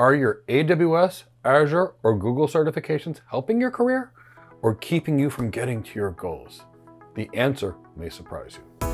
Are your AWS, Azure, or Google certifications helping your career or keeping you from getting to your goals? The answer may surprise you.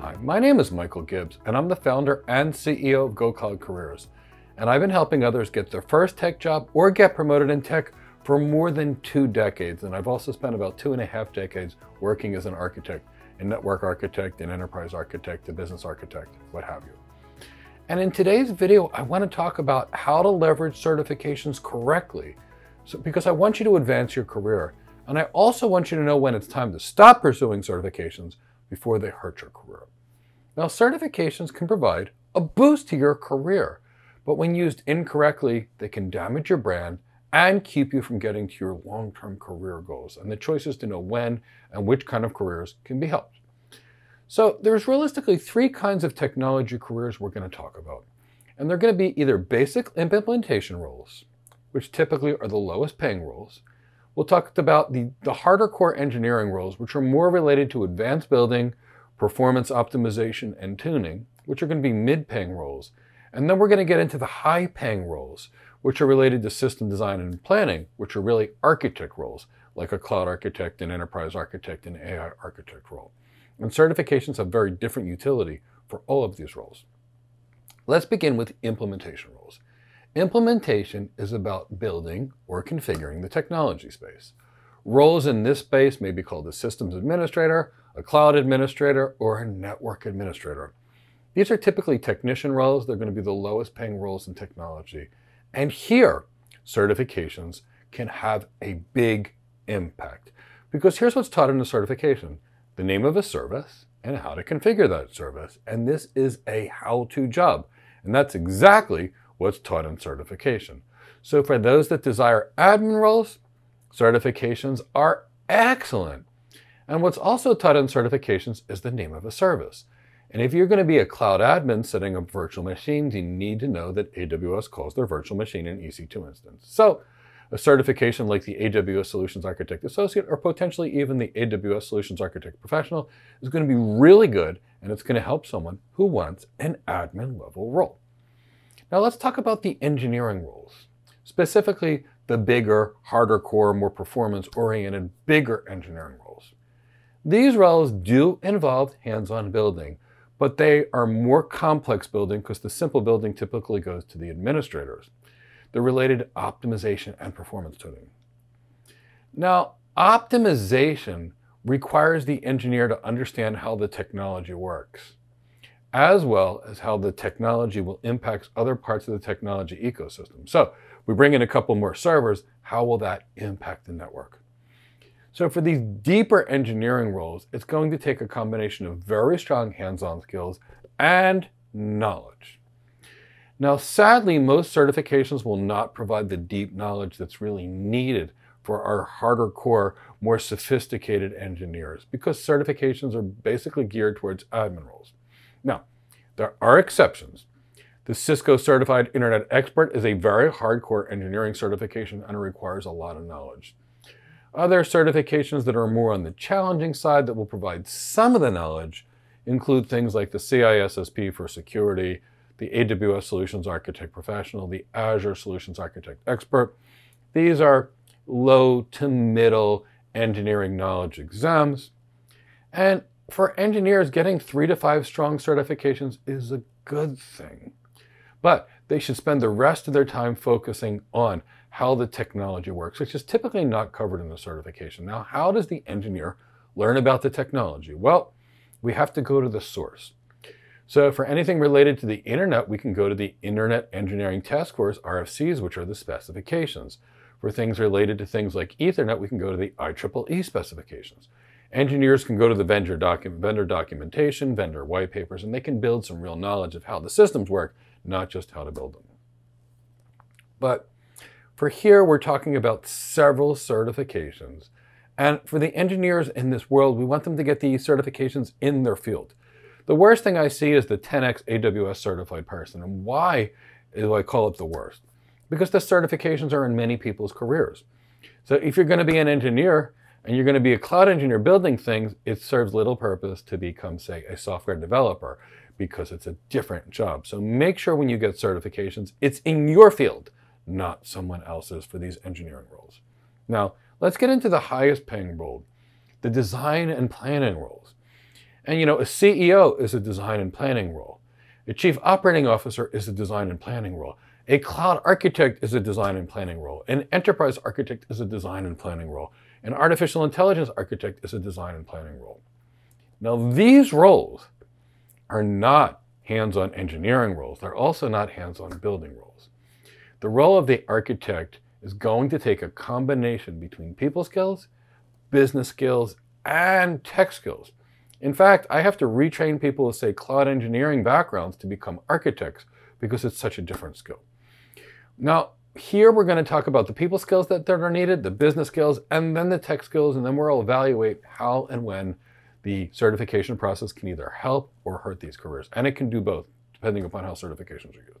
Hi, my name is Michael Gibbs, and I'm the founder and CEO of GoCloud Careers. And I've been helping others get their first tech job or get promoted in tech for more than two decades. And I've also spent about two and a half decades working as an architect, a network architect, an enterprise architect, a business architect, what have you. And in today's video, I want to talk about how to leverage certifications correctly. So, because I want you to advance your career. And I also want you to know when it's time to stop pursuing certifications before they hurt your career. Now, certifications can provide a boost to your career, but when used incorrectly, they can damage your brand and keep you from getting to your long-term career goals. And the choice is to know when and which kind of careers can be helped. So there's realistically three kinds of technology careers we're going to talk about. And they're going to be either basic implementation roles, which typically are the lowest paying roles. We'll talk about the, the harder core engineering roles, which are more related to advanced building, performance optimization, and tuning, which are going to be mid-paying roles. And then we're going to get into the high-paying roles, which are related to system design and planning, which are really architect roles, like a cloud architect, an enterprise architect, an AI architect role. And certifications have very different utility for all of these roles. Let's begin with implementation roles. Implementation is about building or configuring the technology space. Roles in this space may be called a systems administrator, a cloud administrator, or a network administrator. These are typically technician roles. They're going to be the lowest paying roles in technology. And here, certifications can have a big impact. Because here's what's taught in a certification. The name of a service and how to configure that service. And this is a how-to job. And that's exactly what's taught in certification. So for those that desire admin roles, certifications are excellent. And what's also taught in certifications is the name of a service. And if you're going to be a cloud admin setting up virtual machines, you need to know that AWS calls their virtual machine an EC2 instance. So a certification like the AWS Solutions Architect Associate or potentially even the AWS Solutions Architect Professional is going to be really good and it's going to help someone who wants an admin level role. Now let's talk about the engineering roles, specifically the bigger, harder core, more performance oriented, bigger engineering roles. These roles do involve hands-on building, but they are more complex building because the simple building typically goes to the administrators. The related optimization and performance tuning. Now, optimization requires the engineer to understand how the technology works, as well as how the technology will impact other parts of the technology ecosystem. So we bring in a couple more servers, how will that impact the network? So for these deeper engineering roles, it's going to take a combination of very strong hands-on skills and knowledge. Now, sadly, most certifications will not provide the deep knowledge that's really needed for our harder core, more sophisticated engineers because certifications are basically geared towards admin roles. Now, there are exceptions. The Cisco Certified Internet Expert is a very hardcore engineering certification and it requires a lot of knowledge. Other certifications that are more on the challenging side that will provide some of the knowledge include things like the CISSP for security, the AWS Solutions Architect Professional, the Azure Solutions Architect Expert. These are low to middle engineering knowledge exams. And for engineers, getting three to five strong certifications is a good thing. But they should spend the rest of their time focusing on how the technology works, which is typically not covered in the certification. Now, how does the engineer learn about the technology? Well, we have to go to the source. So for anything related to the internet, we can go to the Internet Engineering Task Force, RFCs, which are the specifications. For things related to things like Ethernet, we can go to the IEEE specifications. Engineers can go to the vendor, docu vendor documentation, vendor white papers, and they can build some real knowledge of how the systems work, not just how to build them. But for here, we're talking about several certifications. And for the engineers in this world, we want them to get these certifications in their field. The worst thing I see is the 10x AWS certified person. And why do I call it the worst? Because the certifications are in many people's careers. So if you're going to be an engineer and you're going to be a cloud engineer building things, it serves little purpose to become, say, a software developer because it's a different job. So make sure when you get certifications, it's in your field, not someone else's for these engineering roles. Now, let's get into the highest paying role, the design and planning roles. And you know, a CEO is a design and planning role. A chief operating officer is a design and planning role. A cloud architect is a design and planning role. An enterprise architect is a design and planning role. An artificial intelligence architect is a design and planning role. Now, these roles are not hands-on engineering roles. They're also not hands-on building roles. The role of the architect is going to take a combination between people skills, business skills, and tech skills. In fact, I have to retrain people with, say, cloud engineering backgrounds to become architects because it's such a different skill. Now, here we're going to talk about the people skills that, are needed, the business skills, and then the tech skills, and then we'll evaluate how and when the certification process can either help or hurt these careers. And it can do both, depending upon how certifications are used.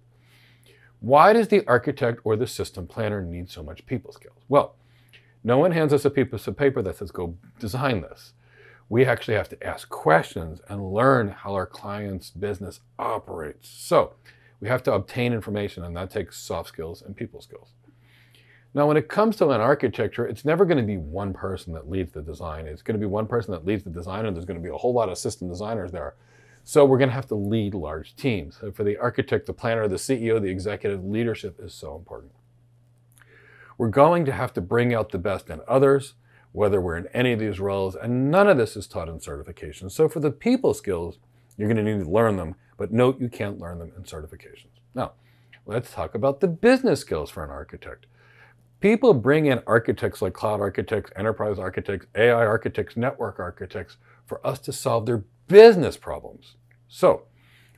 Why does the architect or the system planner need so much people skills? Well, no one hands us a piece of paper that says, go design this. We actually have to ask questions and learn how our client's business operates. So we have to obtain information, and that takes soft skills and people skills. Now, when it comes to an architecture, it's never going to be one person that leads the design. It's going to be one person that leads the design, and there's going to be a whole lot of system designers there. So we're going to have to lead large teams. So for the architect, the planner, the CEO, the executive, leadership is so important. We're going to have to bring out the best in others, whether we're in any of these roles, and none of this is taught in certification. So for the people skills, you're going to need to learn them, but note you can't learn them in certifications. Now, let's talk about the business skills for an architect. People bring in architects like cloud architects, enterprise architects, AI architects, network architects for us to solve their business problems. So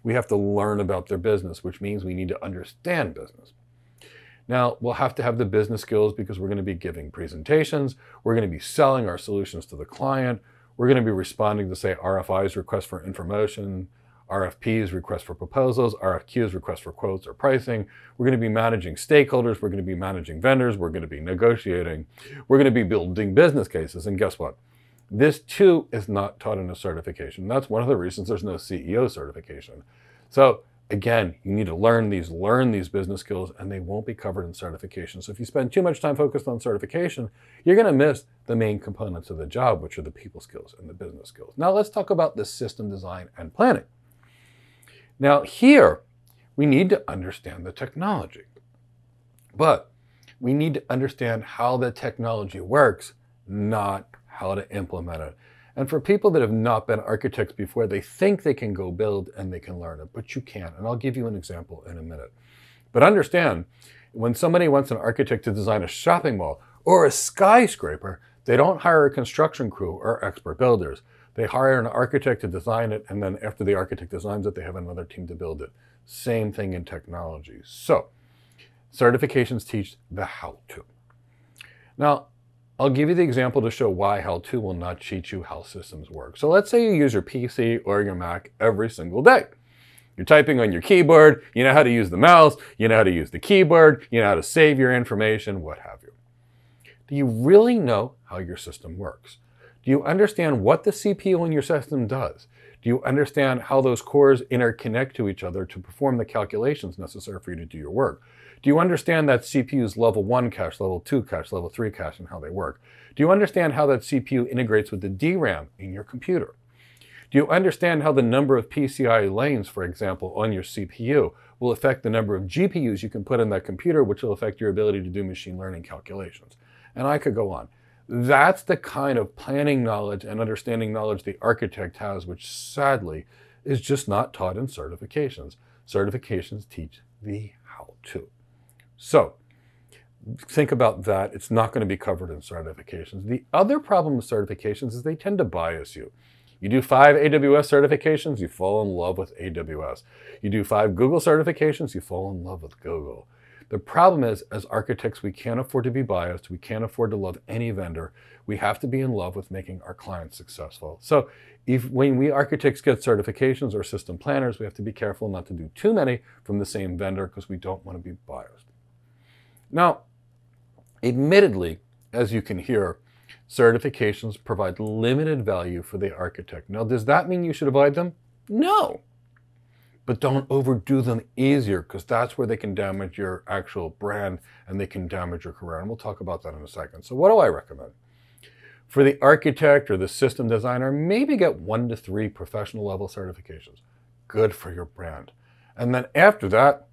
we have to learn about their business, which means we need to understand business. Now, we'll have to have the business skills because we're going to be giving presentations. We're going to be selling our solutions to the client. We're going to be responding to, say, RFIs, requests for information, RFPs, requests for proposals, RFQs, requests for quotes or pricing. We're going to be managing stakeholders. We're going to be managing vendors. We're going to be negotiating. We're going to be building business cases. And guess what? This too is not taught in a certification. That's one of the reasons there's no CEO certification. So again, you need to learn these, learn these business skills, and they won't be covered in certification. So if you spend too much time focused on certification, you're going to miss the main components of the job, which are the people skills and the business skills. Now let's talk about the system design and planning. Now here, we need to understand the technology, but we need to understand how the technology works, not how to implement it. And for people that have not been architects before, they think they can go build and they can learn it, but you can't. And I'll give you an example in a minute. But understand, when somebody wants an architect to design a shopping mall or a skyscraper, they don't hire a construction crew or expert builders. They hire an architect to design it, and then after the architect designs it, they have another team to build it. Same thing in technology. So, certifications teach the how to. Now, I'll give you the example to show why how to will not teach you how systems work. So let's say you use your PC or your Mac every single day. You're typing on your keyboard, you know how to use the mouse, you know how to use the keyboard, you know how to save your information, what have you. Do you really know how your system works? Do you understand what the CPU in your system does? Do you understand how those cores interconnect to each other to perform the calculations necessary for you to do your work? Do you understand that CPU's level 1 cache, level 2 cache, level 3 cache, and how they work? Do you understand how that CPU integrates with the DRAM in your computer? Do you understand how the number of PCI lanes, for example, on your CPU will affect the number of GPUs you can put in that computer, which will affect your ability to do machine learning calculations? And I could go on. That's the kind of planning knowledge and understanding knowledge the architect has, which sadly is just not taught in certifications. Certifications teach the how to. So think about that. It's not going to be covered in certifications. The other problem with certifications is they tend to bias you. You do five AWS certifications, you fall in love with AWS. You do five Google certifications, you fall in love with Google. The problem is, as architects, we can't afford to be biased. We can't afford to love any vendor. We have to be in love with making our clients successful. So if when we architects get certifications or system planners, we have to be careful not to do too many from the same vendor because we don't want to be biased. Now, admittedly, as you can hear, certifications provide limited value for the architect. Now, does that mean you should avoid them? No. But don't overdo them easier because that's where they can damage your actual brand and they can damage your career. And we'll talk about that in a second. So, what do I recommend? For the architect or the system designer, maybe get one to three professional level certifications. Good for your brand. And then after that,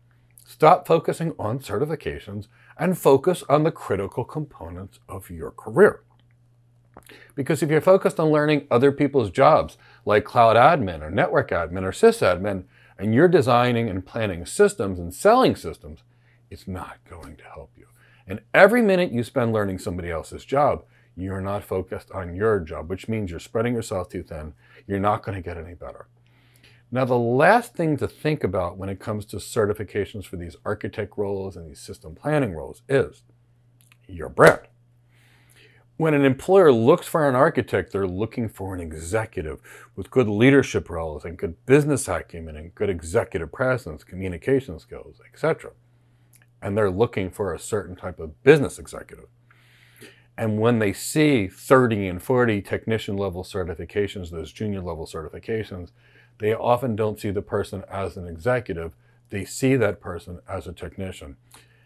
stop focusing on certifications and focus on the critical components of your career. Because if you're focused on learning other people's jobs, like cloud admin or network admin or sysadmin, and you're designing and planning systems and selling systems, it's not going to help you. And every minute you spend learning somebody else's job, you're not focused on your job, which means you're spreading yourself too thin. You're not going to get any better. Now, the last thing to think about when it comes to certifications for these architect roles and these system planning roles is your brand. When an employer looks for an architect, they're looking for an executive with good leadership roles and good business acumen and good executive presence, communication skills, etc. And they're looking for a certain type of business executive. And when they see 30 and 40 technician level certifications, those junior level certifications, they often don't see the person as an executive. They see that person as a technician.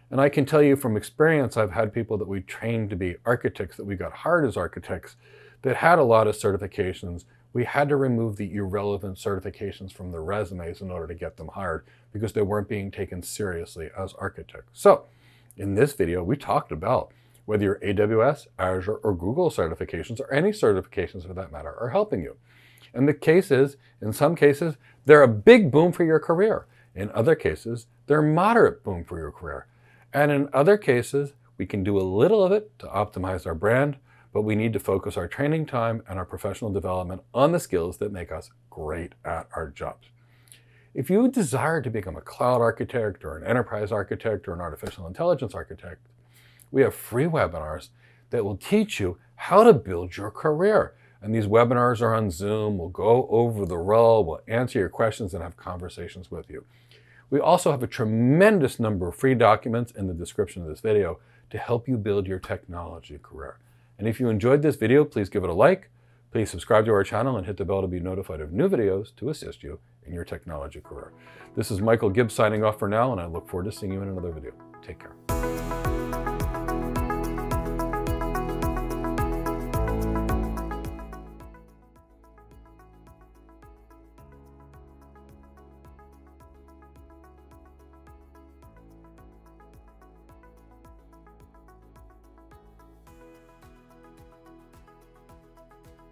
And I can tell you from experience, I've had people that we trained to be architects, that we got hired as architects, that had a lot of certifications. We had to remove the irrelevant certifications from their resumes in order to get them hired because they weren't being taken seriously as architects. So in this video, we talked about whether your AWS, Azure, or Google certifications, or any certifications for that matter, are helping you. And the case is, in some cases, they're a big boom for your career. In other cases, they're moderate boom for your career. And in other cases, we can do a little of it to optimize our brand, but we need to focus our training time and our professional development on the skills that make us great at our jobs. If you desire to become a cloud architect or an enterprise architect or an artificial intelligence architect, we have free webinars that will teach you how to build your career. And these webinars are on Zoom. We'll go over the role, we'll answer your questions and have conversations with you. We also have a tremendous number of free documents in the description of this video to help you build your technology career. And if you enjoyed this video, please give it a like. Please subscribe to our channel and hit the bell to be notified of new videos to assist you in your technology career. This is Michael Gibbs signing off for now, and I look forward to seeing you in another video. Take care.